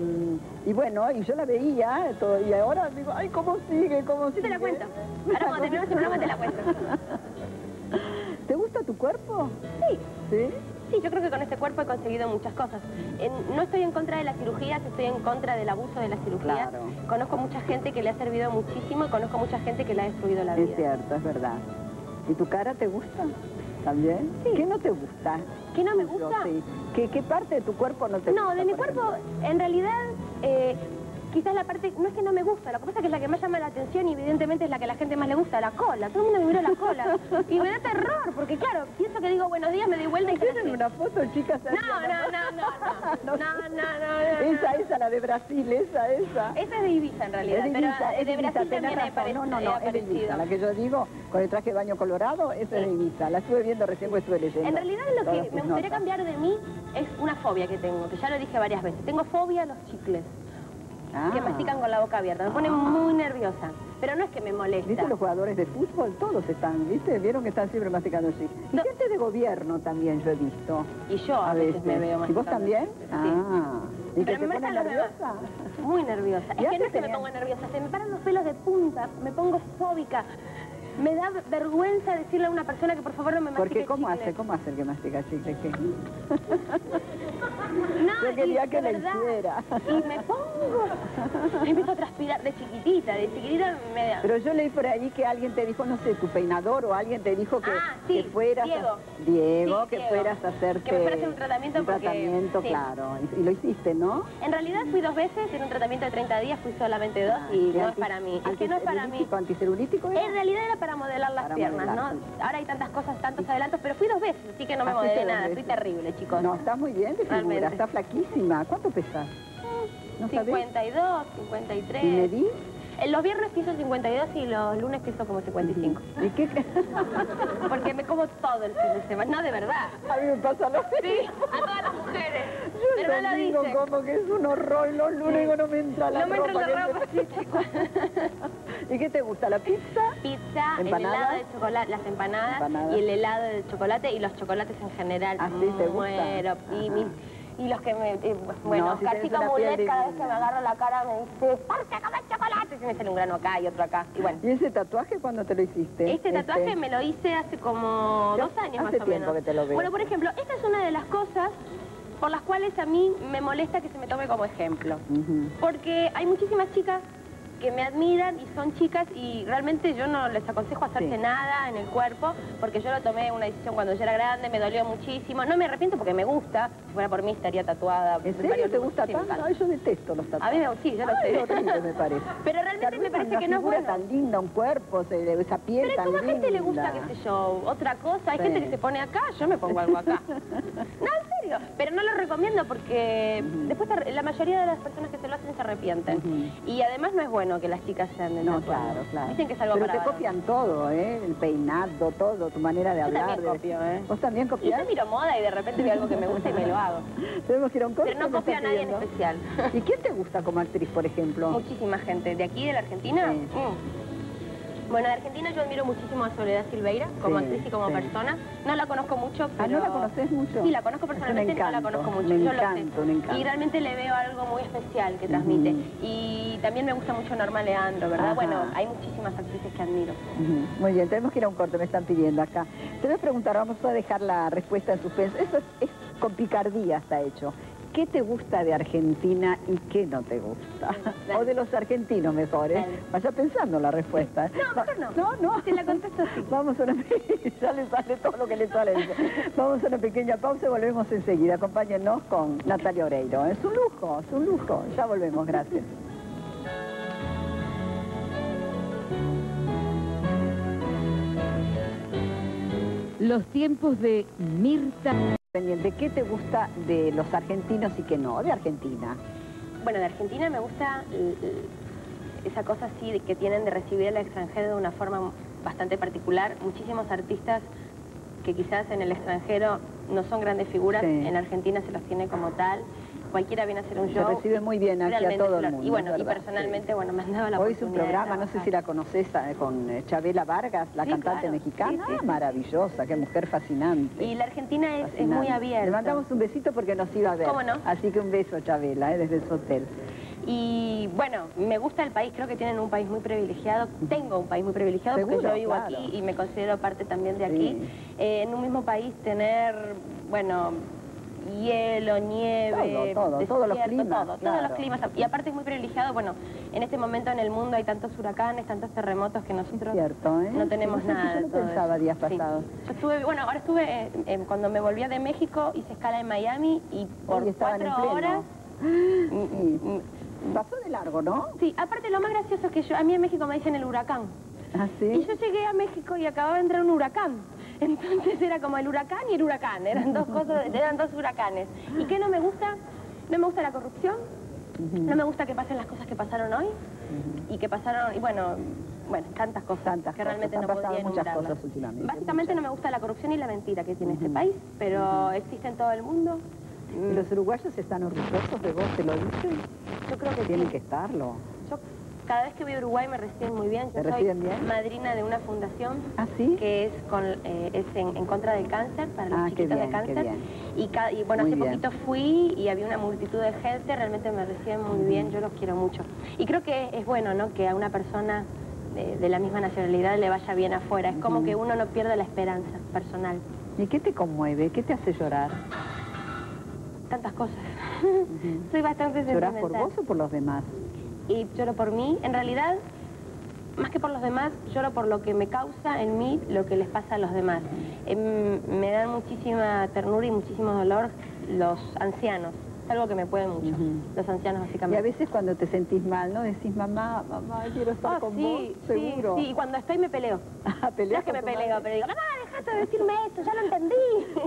y bueno, y yo la veía todo, y ahora digo, ay, ¿cómo sigue? ¿Cómo Sí te la sigue? cuento. Ahora cuando terminemos el programa te la cuento. ¿Te gusta tu cuerpo? Sí. ¿Sí? Sí, yo creo que con este cuerpo he conseguido muchas cosas. En- no estoy en contra de las cirugías, estoy en contra del abuso de las cirugías. Claro. Conozco mucha gente que le ha servido muchísimo y conozco mucha gente que le ha destruido la vida. Es cierto, es verdad. ¿Y tu cara te gusta? ¿También? Sí. ¿Qué no te gusta? ¿Qué no me gusta? sí. ¿Qué, ¿Qué parte de tu cuerpo no te gusta? No, de mi cuerpo, ejemplo? en realidad, eh, Quizás la parte, no es que no me gusta, lo que pasa es que es la que más llama la atención y evidentemente es la que a la gente más le gusta, la cola. Todo el mundo me miró la cola. Y me da terror, porque claro, pienso que digo buenos días, me doy vuelta y... Una foto, chicas? No, no, no, no, no, no, no, no, Esa, esa, la de Brasil, esa, esa. Esa es de Ibiza en realidad, pero de Brasil también he No, no, no, es de Ibiza, eh, la que yo digo, con el traje de baño colorado, esa es de Ibiza. La estuve viendo recién, pues estuve leyendo. En realidad lo que me gustaría cambiar de mí es una fobia que tengo, que ya lo dije varias veces. Tengo fobia a los chicles. Ah. que mastican con la boca abierta. Me pone muy nerviosa, pero no es que me molesta. ¿Viste los jugadores de fútbol? Todos están, ¿viste? Vieron que están siempre masticando así. Y No. gente de gobierno también yo he visto. Y yo a, veces, me veo ¿Y vos masticando. también? Sí. Ah. ¿Y Pero que me te pone nerviosa? Muy nerviosa. ¿Y Es que no es que me pongo nerviosa, se me paran los pelos de punta, me pongo fóbica. me da vergüenza decirle a una persona que por favor no me mastique Porque ¿cómo chicle. hace? ¿Cómo hace el que mastica chicle? ¿Qué? No, Yo quería y que verdad, hiciera. Y me pongo, empiezo a transpirar de chiquitita, de chiquitita me da... Pero yo leí por ahí que alguien te dijo, no sé, tu peinador o alguien te dijo que, Ah, sí, que fueras Diego. a... Diego, Sí, que Diego. fueras a hacerte... Que me hacer un tratamiento Un porque- tratamiento, sí. claro. Y, y lo hiciste, ¿no? En realidad fui dos veces, en un tratamiento de 30 días fui solamente dos y ¿Y no es para mí. Es que no es para mí. anticelulítico, ¿Anticelulítico era? En realidad era para modelar las Para piernas, modelar, ¿no? Ahora hay tantas cosas, tantos adelantos, pero fui dos veces, así que no me modelé nada. veces. Fui terrible, chicos. No, está muy bien figura, Está flaquísima. ¿Cuánto pesas? ¿No sabés? 52, 53. ¿Y medís? En los viernes piso 52 y los lunes piso como 55. ¿Y qué? Porque me como todo el fin de semana. No, de verdad. A mí me pasa lo mismo. Sí, a todas las mujeres. Yo Pero no lo digo dicen. como que es un horror y los lunes digo, no me entra la No me entra ropa. la que ropa, me- sí, chicos. ¿Y qué te gusta? ¿La pizza? Pizza, el ¿Empanadas? helado de chocolate, las empanadas, Empanadas. y el helado de chocolate y los chocolates en general. ¿Ah, sí? ¿Te gusta? Muero. Y, mi- y los que me... eh, bueno, No, si piel Mulet cada vez que me agarra la cara me dice ¡Porque comer chocolate! Y me sale un grano acá y otro acá. Y bueno. ¿Y ese tatuaje cuándo te lo hiciste? Este tatuaje me lo hice hace como dos años hace más o tiempo menos. que te lo veo. Bueno, por ejemplo, esta es una de las cosas por las cuales a mí me molesta que se me tome como ejemplo. Porque hay muchísimas chicas que me admiran y son chicas y realmente yo no les aconsejo hacerse Sí. nada en el cuerpo porque yo lo tomé una decisión cuando yo era grande, me dolió muchísimo. No me arrepiento porque me gusta. Si fuera por mí estaría tatuada. ¿En serio te gusta tanto? Ay, yo detesto los A tatuajes. mí me sí, yo lo sé. horrible me parece. Pero realmente me parece que no es bueno. tan linda, un cuerpo, se- esa piel Pero tan a gente le gusta, qué sé yo, otra cosa. Hay Sí. gente que se pone acá, yo me pongo algo acá. No, en serio. Pero no lo recomiendo porque después la mayoría de las personas que se lo hacen se arrepienten. Y además no es bueno que las chicas se anden No, claro, claro. Dicen que es algo Pero para te varones. copian todo, ¿eh? El peinado, todo, tu manera de Yo hablar. también de- copio, ¿eh? ¿Vos también Y copiás? yo miro moda y de repente veo algo que me gusta y me lo hago. Tenemos que ir a un corte. Pero no me copio a nadie en pidiendo. especial. ¿Y quién te gusta como actriz, por ejemplo? Muchísima gente. ¿De aquí, de la Argentina? Sí. Mm. Bueno, de Argentina yo admiro muchísimo a Soledad Silveira, como Sí, actriz y como sí. persona. No la conozco mucho, Ah, pero... ¿no la conoces mucho? Sí, la conozco personalmente, no la encanto, conozco mucho. un yo encanto, lo sé. encanto. Y realmente le veo algo muy especial que transmite. Y también me gusta mucho Norma Leandro, ¿verdad? Ajá. Bueno, hay muchísimas actrices que admiro. Muy bien, tenemos que ir a un corte, me están pidiendo acá. Te voy a preguntar, vamos a dejar la respuesta en suspenso. Eso es, es con picardía está hecho. ¿Qué te gusta de Argentina y qué no te gusta? Dale. O de los argentinos mejor, ¿eh? Vaya pensando la respuesta. No, mejor no. No, no. Te la contesto así. Vamos a una ya le sale todo lo que le sale. Vamos a una pequeña pausa y volvemos enseguida. Acompáñennos con Natalia Oreiro. Es un lujo, es un lujo. Ya volvemos, gracias. Los tiempos de Mirta. Pendiente, ¿qué te gusta de los argentinos y qué no? De Argentina. Bueno, de Argentina me gusta esa cosa así que tienen de recibir al extranjero de una forma bastante particular. Muchísimos artistas que quizás en el extranjero no son grandes figuras, Sí. en Argentina se los tiene como tal. Cualquiera viene a hacer un Se show. recibe muy bien aquí a todo se el mundo, Y bueno, y personalmente, sí. bueno, me han dado la Hoy es un programa, no sé si la conoces, eh, con eh, Chabela Vargas, la Sí, cantante claro. mexicana. Sí, Ah, maravillosa, qué mujer fascinante. Y la Argentina es, es muy abierta. Le mandamos un besito porque nos iba a ver. ¿Cómo no? Así que un beso, Chabela, eh, desde su hotel. Y bueno, me gusta el país, creo que tienen un país muy privilegiado. Tengo un país muy privilegiado porque Seguro, yo vivo claro. aquí y me considero parte también de aquí. Sí. Eh, en un mismo país tener, bueno, hielo, nieve, Todo, todo, todos los desierto, climas, todo, claro. todos los climas. Y aparte es muy privilegiado, bueno, en este momento en el mundo hay tantos huracanes, tantos terremotos que nosotros cierto, ¿eh? no tenemos Sí, no nada yo todo pensaba días Sí. pasados. Yo estuve, bueno, ahora estuve, eh, eh, cuando me volvía de México, hice escala en Miami y por cuatro horas... Sí. mm, mm, Pasó de largo, ¿no? Sí, aparte lo más gracioso es que yo, a mí en México me dicen el huracán. ¿Ah, sí? Y yo llegué a México y acababa de entrar un huracán. Entonces era como el huracán y el huracán, eran dos cosas, eran dos huracanes. ¿Y qué no me gusta? No me gusta la corrupción, no me gusta que pasen las cosas que pasaron hoy y que pasaron, y bueno, bueno, tantas cosas Tantas que realmente no podía muchas cosas últimamente, Básicamente muchas. no me gusta la corrupción y la mentira que tiene este país, pero existe en todo el mundo. ¿Y los uruguayos están orgullosos de vos, te lo dicen? Yo creo que Tienen sí. que estarlo. Yo cada vez que voy a Uruguay me reciben muy bien. Yo ¿Te soy bien? madrina de una fundación ¿Ah, sí? que es con eh, es en, en contra del cáncer, para los Ah, qué chiquitos bien, de cáncer. Y, ca- y bueno, Muy hace bien. poquito fui y había una multitud de gente, realmente me reciben muy bien, yo los quiero mucho. Y creo que es bueno, ¿no? Que a una persona de, de la misma nacionalidad le vaya bien afuera. Es como que uno no pierde la esperanza personal. ¿Y qué te conmueve? ¿Qué te hace llorar? Tantas cosas. Soy bastante ¿Lloras por vos o por los demás? Y lloro por mí. En realidad, más que por los demás, lloro por lo que me causa en mí lo que les pasa a los demás. Em, me dan muchísima ternura y muchísimo dolor los ancianos. Es algo que me puede mucho. Los ancianos, Y a básicamente. veces cuando te sentís mal, ¿no? Decís, mamá, mamá, quiero estar Oh, con sí, vos, sí, seguro. sí, y cuando estoy me peleo. Ah, No es que me peleo, madre. pero digo, mamá, de decirme esto, ya lo entendí.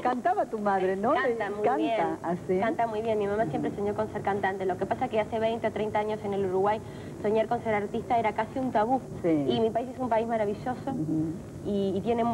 Cantaba tu madre, ¿no? Canta muy Canta, bien. así. Canta muy bien. Mi mamá siempre soñó con ser cantante. Lo que pasa que hace 20 o 30 años en el Uruguay soñar con ser artista era casi un tabú. Sí. Y mi país es un país maravilloso y, y tiene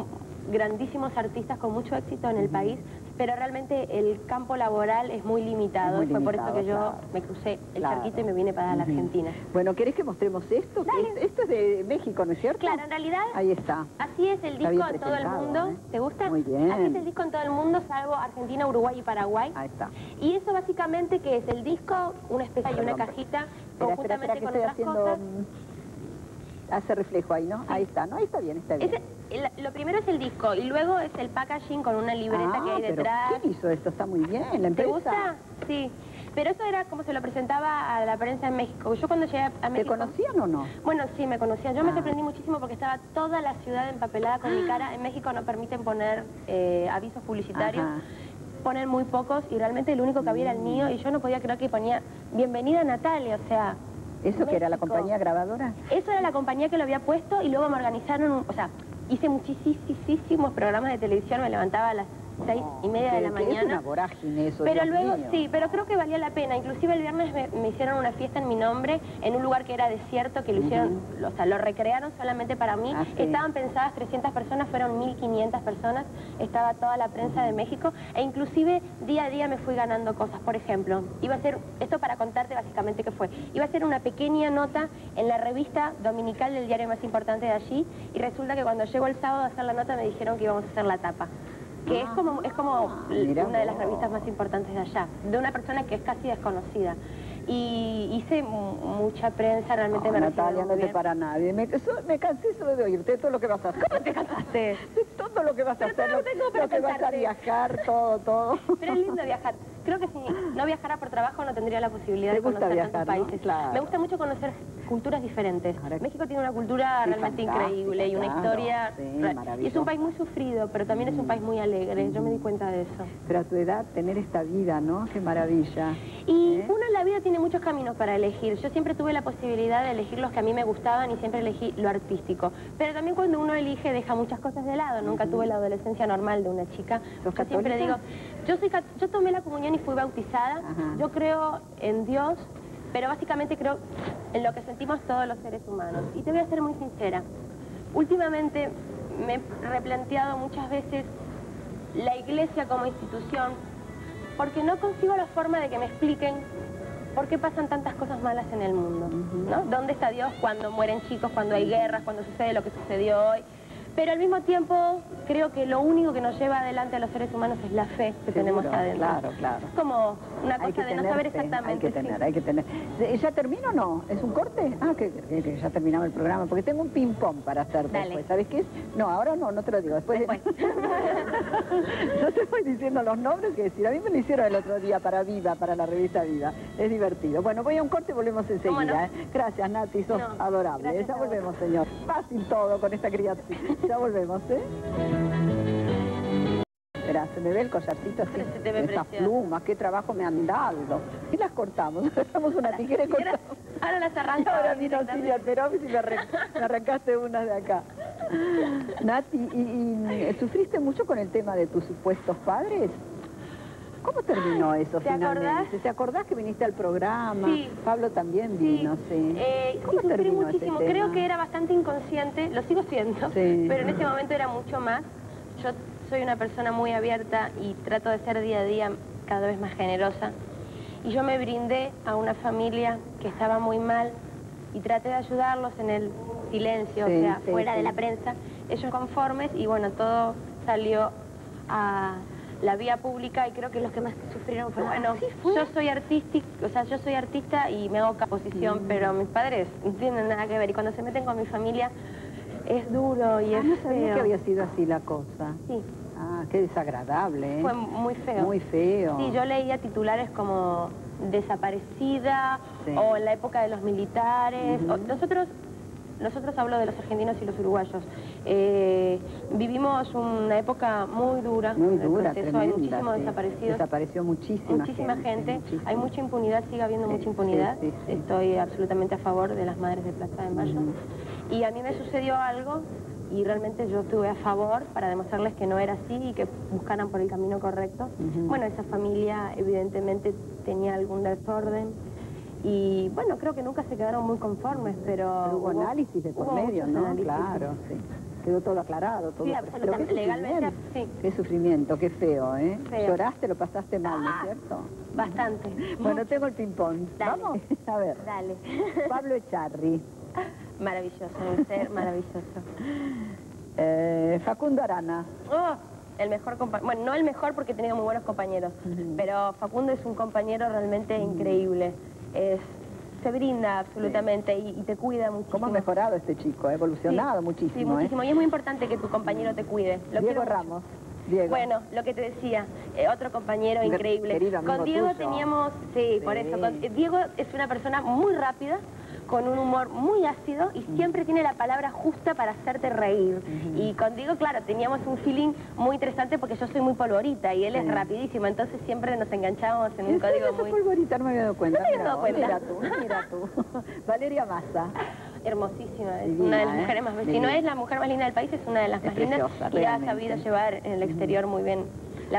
grandísimos artistas con mucho éxito en el país, pero realmente el campo laboral es muy limitado. Es muy Fue por eso que yo claro. me crucé el Claro. charquito y me vine para la. Argentina. Bueno, ¿querés que mostremos esto? Dale. Esto- Esto es de México, ¿no es cierto? Claro, en realidad Ahí está. así es el disco en todo el mundo. ¿eh? ¿Te gusta? Muy bien. Así es el disco en todo el mundo, salvo Argentina, Uruguay y Paraguay. Ahí está. Y eso básicamente que es el disco, una especie y una cajita, Espera, espera, conjuntamente espera, que con estoy otras haciendo... cosas. Hace reflejo ahí, ¿no? Ahí está, ¿no? Ahí está bien, está bien. Ese- el- lo primero es el disco y luego es el packaging con una libreta ah, que hay pero detrás. ¿quién hizo esto? Está muy bien, la ¿Te empresa. gusta? Sí. Pero eso era como se lo presentaba a la prensa en México. Yo cuando llegué a ¿Te México... conocían o no? Bueno, sí, me conocían. Yo me Ah. sorprendí muchísimo porque estaba toda la ciudad empapelada con mi cara. En México no permiten poner eh, avisos publicitarios. Ajá. Ponen muy pocos y realmente el único que había era el mío y yo no podía creer que ponía Bienvenida Natalia, o sea... ¿Eso que era la compañía grabadora? Eso era la compañía que lo había puesto y luego me organizaron, un- o sea, hice muchísimos programas de televisión, me levantaba a las seis y media de la que Es una mañana. vorágine eso, Pero Dios luego, mío. sí, pero creo que valía la pena. Inclusive el viernes me, me hicieron una fiesta en mi nombre, en un lugar que era desierto, que lo hicieron, o sea, lo recrearon solamente para mí. Ah, sí. Estaban pensadas 300 personas, fueron 1.500 personas, estaba toda la prensa de México, e inclusive día a día me fui ganando cosas. Por ejemplo, iba a ser, esto para contarte básicamente qué fue, iba a ser una pequeña nota en la revista dominical del diario más importante de allí, y resulta que cuando llegó el sábado a hacer la nota me dijeron que íbamos a hacer la tapa que es como es como una de las revistas más importantes de allá, de una persona que es casi desconocida. Y hice mu- mucha prensa, realmente No, me Natalia, no te para nadie. Me, cansé solo de oírte todo lo que vas a hacer. ¿Cómo te cansaste? De todo lo que vas a Pero hacer, lo, lo que vas a viajar, todo, todo. Pero es lindo viajar. Creo que si no viajara por trabajo no tendría la posibilidad de conocer viajar, tantos ¿no? países. Claro. Me gusta mucho conocer culturas diferentes. Ahora- México tiene una cultura Sí, realmente increíble y una claro. historia... Sí, y es un país muy sufrido, pero también es un país muy alegre. Yo me di cuenta de eso. Pero a tu edad, tener esta vida, ¿no? Qué maravilla. Y ¿Eh? uno en la vida tiene muchos caminos para elegir. Yo siempre tuve la posibilidad de elegir los que a mí me gustaban y siempre elegí lo artístico. Pero también cuando uno elige deja muchas cosas de lado. Nunca tuve la adolescencia normal de una chica. ¿Sos Yo siempre católica? digo, yo soy yo tomé la comunión y fui bautizada. Ajá. Yo creo en Dios, pero básicamente creo en lo que sentimos todos los seres humanos. Y te voy a ser muy sincera. Últimamente me he replanteado muchas veces la iglesia como institución porque no consigo la forma de que me expliquen por qué pasan tantas cosas malas en el mundo, ¿no? ¿Dónde está Dios cuando mueren chicos, cuando hay guerras, cuando sucede lo que sucedió hoy? Pero al mismo tiempo creo que lo único que nos lleva adelante a los seres humanos es la fe que tenemos adentro. Claro, claro. Es como una cosa de no saber exactamente. Hay que sí. tener, hay que tener. ¿Ya- ¿Ya termino o no? ¿Es un corte? Ah, que, ya terminamos el programa, porque tengo un ping-pong para hacer Dale. después. ¿Sabes qué es? No, ahora no, no te lo digo. Después, de- Después. Yo te voy diciendo los nombres que decir. A mí me lo hicieron el otro día para Viva, para la revista Viva. Es divertido. Bueno, voy a un corte y volvemos enseguida. ¿Cómo no? ¿eh? Gracias, Nati, sos No, adorable. gracias Ya volvemos, señor. Fácil todo con esta criatura. Ya volvemos, ¿eh? Espera, se me ve el collarcito así. Esas plumas, qué trabajo me han dado. Y las cortamos. Agarramos una tijera y cortamos. ahora las Y arranco. ahora vino Silvia Perovis y me, arran- me arrancaste unas de acá. Nati, ¿y, y, sufriste mucho con el tema de tus supuestos padres? ¿Cómo terminó eso ¿te finalmente? acordás? ¿Te acordás que viniste al programa? Sí. Pablo también Sí, vino, sí. eh, ¿Cómo sí, terminó ese muchísimo. tema? Creo que era bastante inconsciente, lo sigo siendo, Sí. pero en ese momento era mucho más. Yo soy una persona muy abierta y trato de ser día a día cada vez más generosa. Y yo me brindé a una familia que estaba muy mal y traté de ayudarlos en el silencio, Sí, o sea, sí, fuera sí. de la prensa. Ellos conformes y bueno, todo salió a la vía pública y creo que los que más sufrieron fue, bueno, ¿sí fue? yo soy artística, o sea, yo soy artista y me hago composición, Mm. pero mis padres no tienen nada que ver y cuando se meten con mi familia es duro y Ah, es no sabía feo. que había sido así la cosa. Sí, Ah, qué desagradable, ¿eh? fue muy feo. Muy feo. Sí, yo leía titulares como desaparecida Sí. o en la época de los militares. O- nosotros, nosotros hablo de los argentinos y los uruguayos. eh, vivimos una época muy dura. Muy dura. Hay muchísimos sí. desaparecidos. Desapareció muchísima, Muchísima gente, muchísima. hay mucha impunidad, sigue habiendo Sí, mucha impunidad. sí. Estoy absolutamente a favor de las madres de Plaza de Mayo. Y a mí me sucedió algo y realmente yo estuve a favor para demostrarles que no era así y que buscaran por el camino correcto. Bueno, esa familia evidentemente tenía algún desorden y bueno, creo que nunca se quedaron muy conformes, pero... Pero hubo análisis de por medio, ¿no? análisis, Claro, sí. Quedó todo aclarado, todo. Sí, qué absolutamente. Legalmente, sí. Qué sufrimiento, qué feo, ¿eh? Feo. Lloraste, lo pasaste mal, ¿no es Ah. cierto? Bastante. Bueno, tengo el ping-pong. Vamos, a ver. Dale. Pablo Echarri, Maravilloso, un ser maravilloso. eh, Facundo Arana, Oh, el mejor compañero. Bueno, no el mejor porque tenido muy buenos compañeros, pero Facundo es un compañero realmente increíble. Es, se brinda absolutamente y, y te cuida muchísimo. ¿cómo ha mejorado este chico? Ha evolucionado Sí, muchísimo, Sí, muchísimo. ¿eh? Y es muy importante que tu compañero te cuide. Lo Diego. Ramos, Diego. Bueno, lo que te decía, eh, otro compañero increíble. querido con Diego tuyo. teníamos, sí, por eso. con- Diego es una persona muy rápida, con un humor muy ácido y siempre tiene la palabra justa para hacerte reír. Ujú. Y con Diego, claro, teníamos un feeling muy interesante porque yo soy muy polvorita y él es rapidísimo, entonces siempre nos enganchábamos en un ¿En serio código muy polvorita? No me había dado cuenta. No te habías Mira dado cuenta. Mira tú, mira tú. Valeria Massa. hermosísima, es Divina, una de las ¿eh? mujeres más bellas. Si no es la mujer más linda del país, es una de las Es más lindas y ha sabido llevar en el exterior muy bien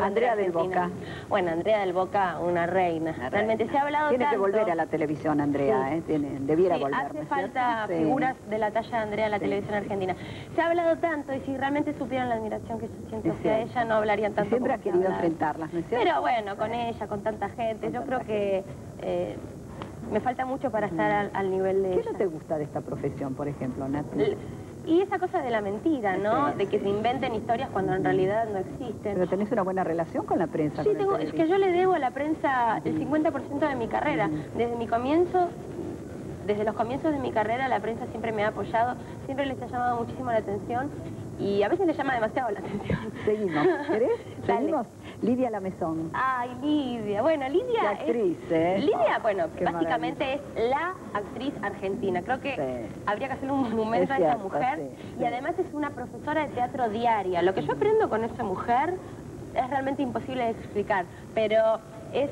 la Andrea del. Boca. Bueno, Andrea del Boca, una reina. Una Realmente se ha hablado Tiene que tanto. volver a la televisión, Andrea, Sí. ¿eh? Tiene, debiera Sí, volver. ¿no hace falta cierto? Sí. figuras de la talla de Andrea en la televisión argentina. Se ha hablado tanto y si realmente supieran la admiración que yo siento hacia ella, no hablarían tanto siempre ha querido enfrentarlas, ¿no es cierto? Pero bueno, con ella, con tanta gente, Con yo tanta creo que eh, me falta mucho para estar al, al nivel de ¿Qué ella. no te gusta de esta profesión, por ejemplo, Nati? Y esa cosa de la mentira, ¿no? De que se inventen historias cuando en realidad no existen. Pero tenés una buena relación con la prensa. Sí, tengo, es que yo le debo a la prensa el 50% de mi carrera. Desde mi comienzo, desde los comienzos de mi carrera, la prensa siempre me ha apoyado, siempre les ha llamado muchísimo la atención y a veces les llama demasiado la atención. Seguimos, ¿querés? Dale. Lidia Lamezón. Ay, Lidia. Bueno, Lidia Qué actriz, es... ¿eh? Lidia, bueno, Qué básicamente es la actriz argentina. Creo que Sí. habría que hacerle un monumento Es a esa mujer. sí, y además es una profesora de teatro diaria. Lo que yo aprendo con esa mujer es realmente imposible de explicar, pero es...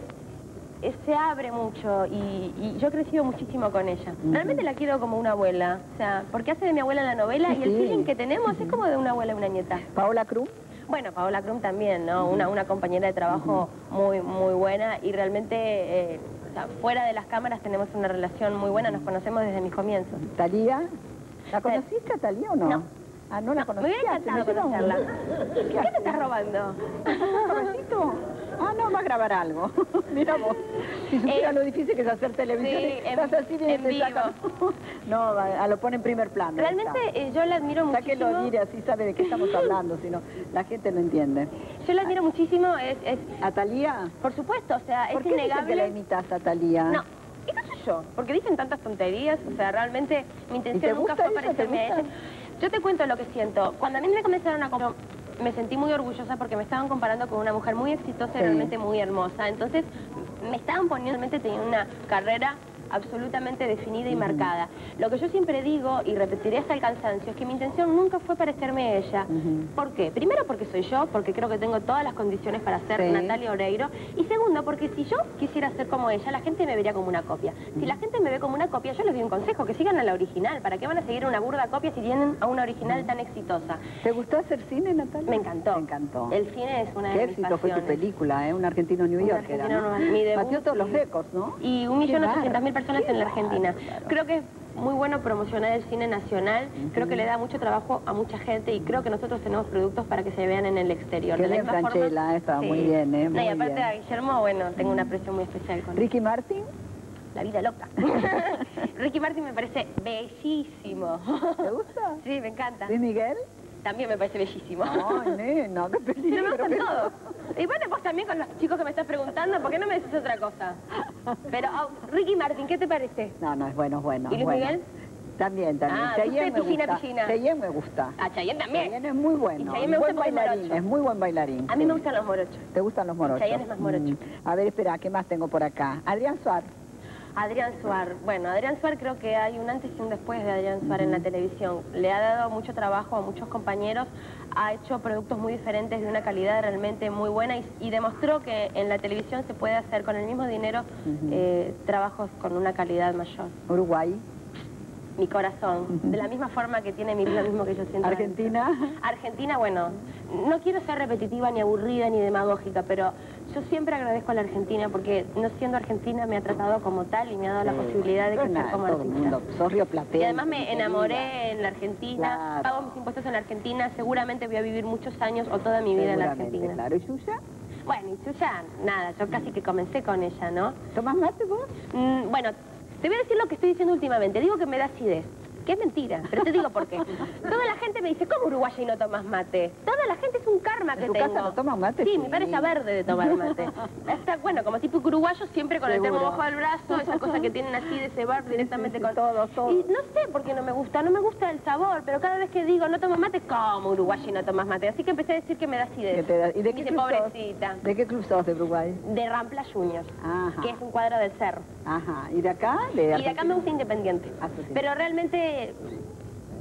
se abre mucho y, y yo he crecido muchísimo con ella. Realmente la quiero como una abuela, o sea, porque hace de mi abuela la novela Sí, y el feeling que tenemos es como de una abuela y una nieta. Paola Cruz. Bueno, Paola Krum también, ¿no? Una, una compañera de trabajo muy, muy buena y realmente eh, o sea, fuera de las cámaras tenemos una relación muy buena, nos conocemos desde mis comienzos. Talía. ¿La conociste a Talía o no? No. Ah, no la No, me hubiera encantado conocerla. ¿Qué ¿Qué te estás robando? ¿Un? Ah, no, va a grabar algo. Mira vos. Si supiera Eh, lo difícil que es hacer televisión, sí, en- estás así bien en te sacan. No, a lo pone en primer plano. Realmente eh, yo la admiro Ya que muchísimo. lo mire así sabe de qué estamos hablando, si no, la gente no entiende. Yo la admiro muchísimo, es, es ¿A Talía? por supuesto, o sea, ¿Por es qué dicen que la innegable. imitas a Talía? No, y no soy yo, porque dicen tantas tonterías, o sea, realmente mi te intención nunca fue parecerme a ella. Yo te cuento lo que siento. Cuando a mí me comenzaron a comparar, me sentí muy orgullosa porque me estaban comparando con una mujer muy exitosa y Sí. realmente muy hermosa. Entonces, me estaban poniendo, realmente tenía una carrera absolutamente definida y marcada. Lo que yo siempre digo, y repetiré hasta el cansancio, es que mi intención nunca fue parecerme a ella. ¿Por qué? Primero porque soy yo, porque creo que tengo todas las condiciones para ser Sí. Natalia Oreiro. Y segundo, porque si yo quisiera ser como ella, la gente me vería como una copia. Si la gente me ve como una copia, yo les doy un consejo, que sigan a la original. ¿Para qué van a seguir una burda copia si tienen a una original tan exitosa? ¿Te gustó hacer cine, Natalia? Me encantó. Me encantó. El cine es una Qué de mis éxito fue tu película, ¿eh? Un argentino New Un York era, ¿no? Mi debut, Batió todos los récords, ¿no? Y un Qué millón bárbaro, ochocientas mil personas qué en la Argentina. bárbaro. Creo que es muy bueno promocionar el cine nacional. Creo que le da mucho trabajo a mucha gente y creo que nosotros tenemos productos para que se vean en el exterior. Qué De bien, Franchella, estaba muy bien, ¿eh? No, y aparte bien. a Guillermo, bueno, tengo un aprecio muy especial con él. Ricky Martin, La vida loca. Ricky Martin me parece bellísimo. ¿te gusta? Sí, me encanta. Luis Miguel, también me parece bellísimo. Ay, nena, qué peligro. me gustan pero- todos. Y bueno, vos también con los chicos que me estás preguntando, ¿por qué no me decís otra cosa? Pero, oh, Ricky Martin, ¿qué te parece? No, no, es bueno, es bueno. ¿Y Luis bueno. Miguel? También, también. Ah, Cheyenne me piscina, gusta. piscina. Cheyenne me gusta. A Chayanne también. Cheyenne es muy bueno. Cheyenne me buen gusta es bailarín, morocho. es muy buen bailarín. A mí me sí. gustan los morochos. ¿Te gustan los morochos? Cheyenne es más morocho. Mm. A ver, espera, ¿qué más tengo por acá? Adrián Suárez. Adrián Suar. Bueno, Adrián Suar creo que hay un antes y un después de Adrián Suar en la televisión. Le ha dado mucho trabajo a muchos compañeros, ha hecho productos muy diferentes de una calidad realmente muy buena y, y demostró que en la televisión se puede hacer con el mismo dinero eh, trabajos con una calidad mayor. Uruguay. Mi corazón, de la misma forma que tiene mi lo mismo que yo siento. Argentina. Argentina, bueno, no quiero ser repetitiva ni aburrida ni demagógica, pero yo siempre agradezco a la Argentina porque no siendo argentina me ha tratado como tal y me ha dado la posibilidad de crecer como rioplatense, Y además me enamoré en la Argentina, pago mis impuestos en la Argentina, seguramente voy a vivir muchos años o toda mi vida en la Argentina. Claro, ¿y Yuya? Bueno, y yo ya, nada, yo casi que comencé con ella, ¿no? ¿Tomás mate vos? Mm, bueno, te voy a decir lo que estoy diciendo últimamente. Digo que me da acidez. Es mentira, pero te digo por qué. Toda la gente me dice, ¿cómo uruguaya y no tomas mate? Toda la gente es un karma que ¿En tu tengo. casa no toman mate? Sí, Sí. mi padre está verde de tomar mate. Está, bueno, como típico uruguayo, siempre con el termo bajo del brazo, esa cosa que tienen así de cebar directamente sí, con... todo, todo. Y no sé por qué no me gusta, no me gusta el sabor, pero cada vez que digo no tomo mate, ¿cómo uruguaya y no tomas mate? Así que empecé a decir que me da ¿Qué acidez. da- ¿Y de qué Dice, club sos? pobrecita. ¿De qué club sos de Uruguay? De Rampla Juniors, Ajá. que es un cuadro del cerro. Ajá. ¿Y de acá? De Y de acá me gusta Independiente. Ah. Pero realmente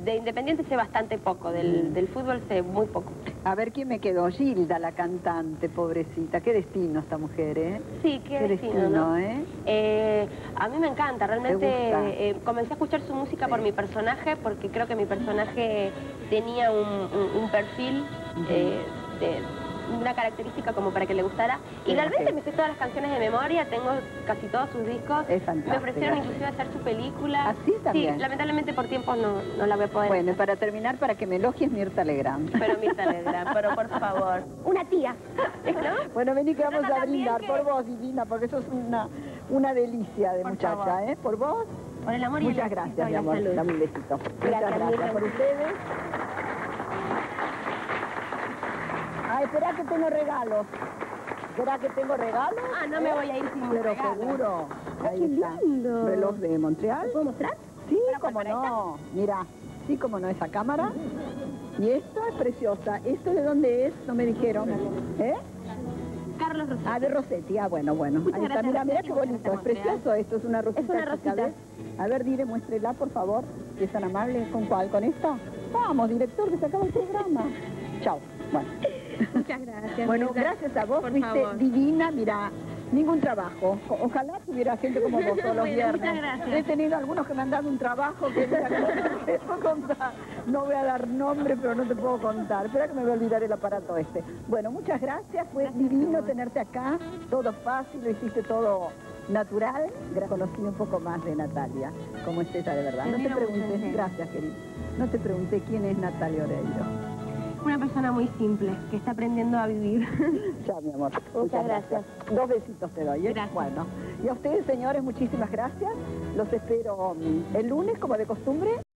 de Independiente sé bastante poco, Mm. del, del fútbol sé muy poco. A ver, ¿quién me quedó? Gilda, la cantante, pobrecita. Qué destino esta mujer, ¿eh? Sí, qué, Qué destino, destino, ¿no? ¿eh? Eh, a mí me encanta, realmente eh, comencé a escuchar su música por mi personaje, porque creo que mi personaje tenía un, un- un perfil eh, de una característica como para que le gustara. Y realmente me sé todas las canciones de memoria, tengo casi todos sus discos. Es fantástica. Me ofrecieron inclusive hacer su película. ¿Ah, sí? También. Sí, lamentablemente por tiempo no, no la voy a poder Bueno, y para terminar, para que me elogies Mirta Legrand. Pero Mirta Legrand, pero por favor. Una tía, ¿no? Bueno, vení que vamos a brindar que- por vos, divina, porque sos una, una delicia de Por muchacha, favor. ¿eh? Por vos. Por el amor y el Muchas gracias, mi amor. Dame un besito. Muchas Gracias, gracias por ustedes. Ah, espera que tengo regalos. ¿Será que tengo regalos? Ah, no me voy a ir sin Pero regalo. seguro. Ahí qué está. lindo. Reloj de Montreal. ¿Puedo mostrar? Sí, ¿Para cómo para no. Mira, sí, cómo no, esa cámara. Y esto es preciosa. ¿Esto de dónde es? No me dijeron. ¿Eh? Carlos Rosati. Ah, de Rosetti. Ah, bueno, bueno. Muchas Ahí está. gracias, Mira, mira qué bonito. Es precioso esto. Es una rosita. Es una rosita. A ver, dire, muéstrela, por favor. Si es tan amable. ¿Con cuál? ¿Con esta? Vamos, director, que se acaba el programa. Chao. Bueno. Muchas gracias. Bueno, gracias a vos, Por fuiste favor. divina, mira, ningún trabajo. O- Ojalá tuviera gente como vos todos los Bueno, viernes. muchas gracias. He tenido algunos que me han dado un trabajo que no te puedo contar. No voy a dar nombre, pero no te puedo contar. Espera que me voy a olvidar el aparato este. Bueno, muchas gracias, fue divino tenerte acá, todo fácil, lo hiciste todo natural. Conocí un poco más de Natalia, como es de verdad. No te serio. gracias querida, no te pregunté quién es Natalia Oreiro. Una persona muy simple, que está aprendiendo a vivir. Chao, mi amor. Muchas gracias. Dos besitos te doy, ¿eh? Gracias. Bueno. Y a ustedes, señores, muchísimas gracias. Los espero mm, el lunes, como de costumbre.